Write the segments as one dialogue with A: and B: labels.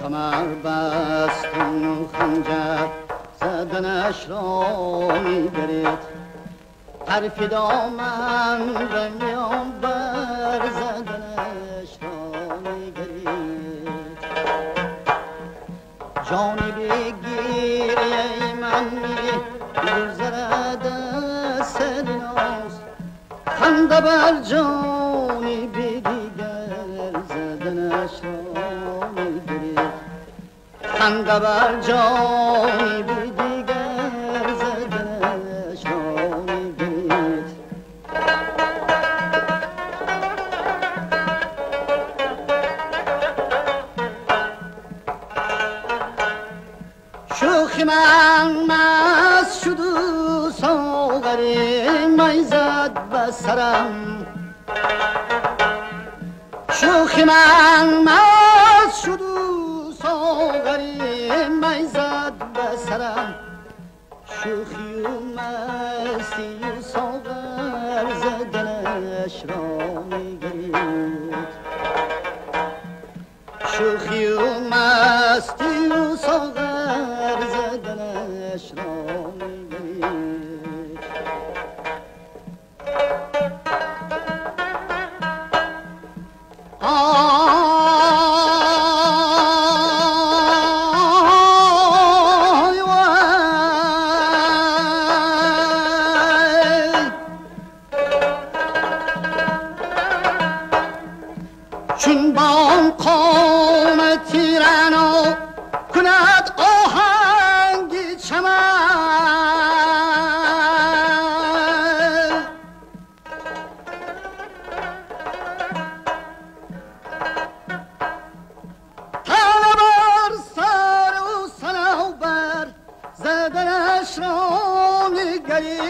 A: کمر بستن و خنجر زدنش را میگرید حرف دامن به میان بر زدنش را میگرید جانی بگیر ای من گذرد سرناز خنده بر جانی بدیگر زدنش را میگرید خنده بر جانی بدیگر زدنش را میگرید شوخی من مست شد و ساغری زد به سرم. شوخی من مست شد و ساغری می زد به سرم. شوخی و مستی و ساغر زدنش را میگرید شوخی و مستی و ساغر زدنش را 春风 come tirano gelir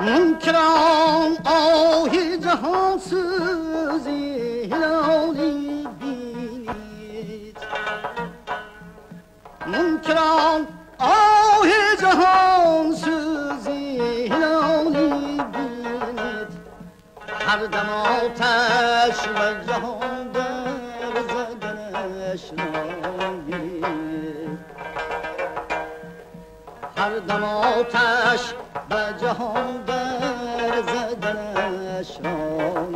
A: Münkeram ahi cahansız ihlali binit Münkeram ahi cahansız هر دم آتش و جهان در زدنش نامی هر دم آتش و جهان در زدنش نامی